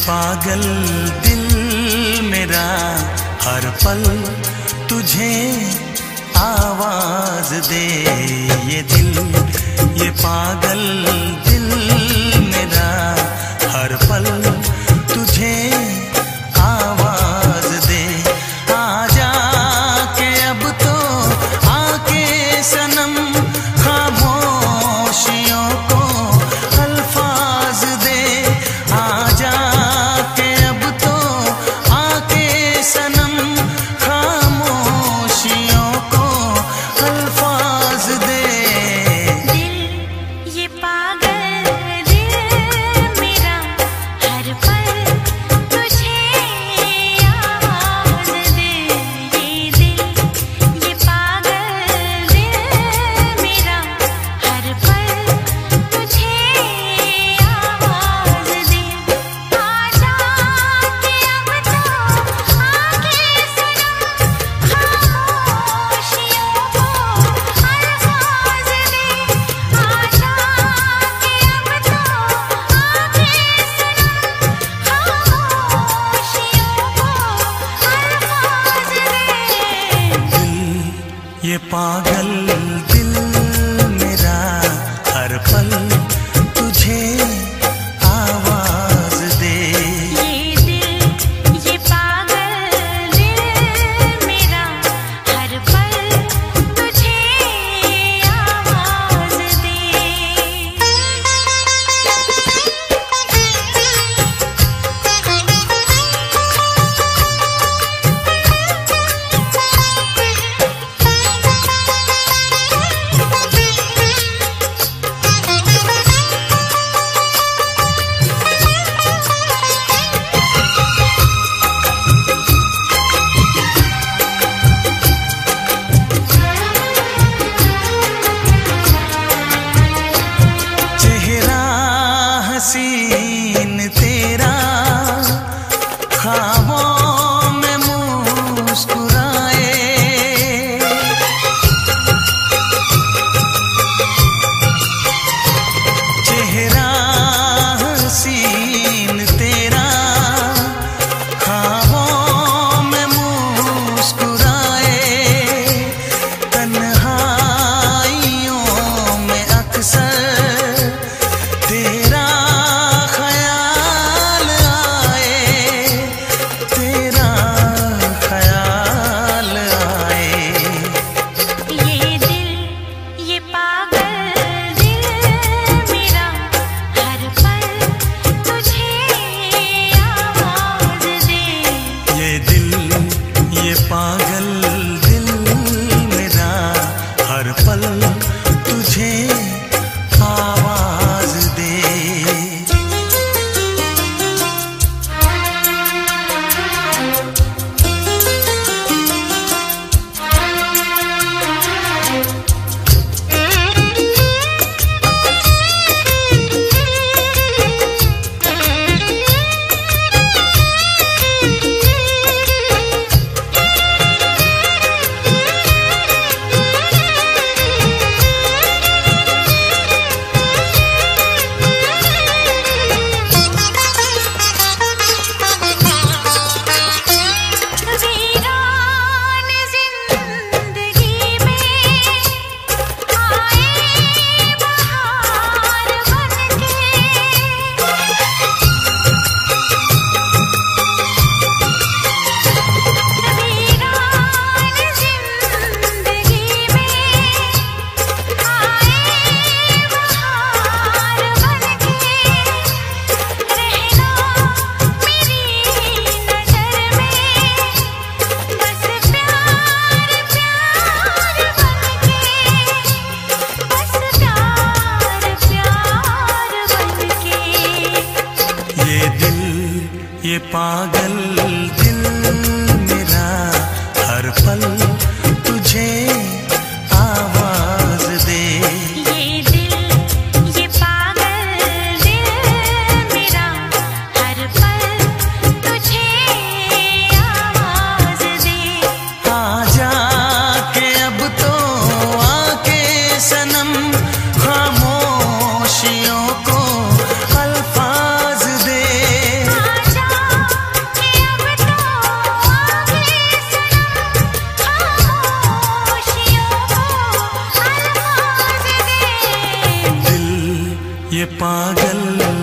पागल दिल मेरा हर पल तुझे आवाज़ दे ये दिल। पागल दिल मेरा हर पल ये पागल दिल मेरा हर पल ये पागल